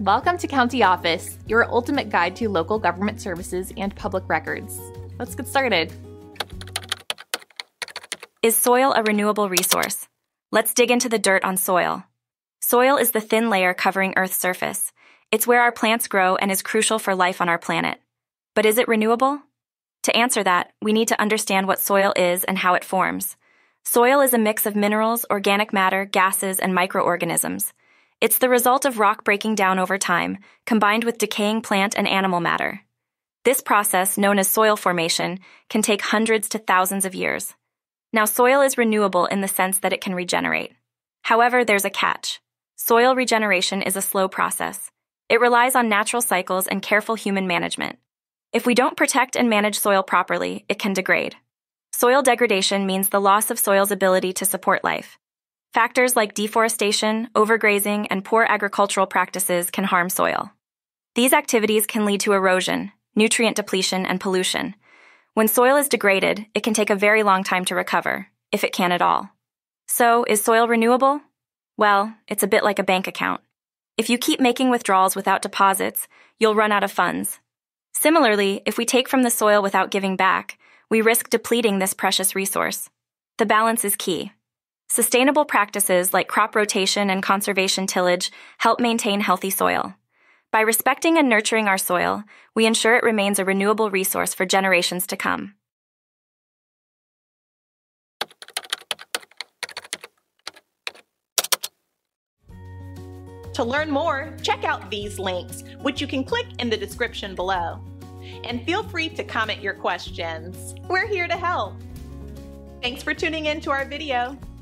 Welcome to County Office, your ultimate guide to local government services and public records. Let's get started. Is soil a renewable resource? Let's dig into the dirt on soil. Soil is the thin layer covering Earth's surface. It's where our plants grow and is crucial for life on our planet. But is it renewable? To answer that, we need to understand what soil is and how it forms. Soil is a mix of minerals, organic matter, gases, and microorganisms. It's the result of rock breaking down over time, combined with decaying plant and animal matter. This process, known as soil formation, can take hundreds to thousands of years. Now, soil is renewable in the sense that it can regenerate. However, there's a catch. Soil regeneration is a slow process. It relies on natural cycles and careful human management. If we don't protect and manage soil properly, it can degrade. Soil degradation means the loss of soil's ability to support life. Factors like deforestation, overgrazing, and poor agricultural practices can harm soil. These activities can lead to erosion, nutrient depletion, and pollution. When soil is degraded, it can take a very long time to recover, if it can at all. So, is soil renewable? Well, it's a bit like a bank account. If you keep making withdrawals without deposits, you'll run out of funds. Similarly, if we take from the soil without giving back, we risk depleting this precious resource. The balance is key. Sustainable practices like crop rotation and conservation tillage help maintain healthy soil. By respecting and nurturing our soil, we ensure it remains a renewable resource for generations to come. To learn more, check out these links, which you can click in the description below. And feel free to comment your questions. We're here to help. Thanks for tuning in to our video.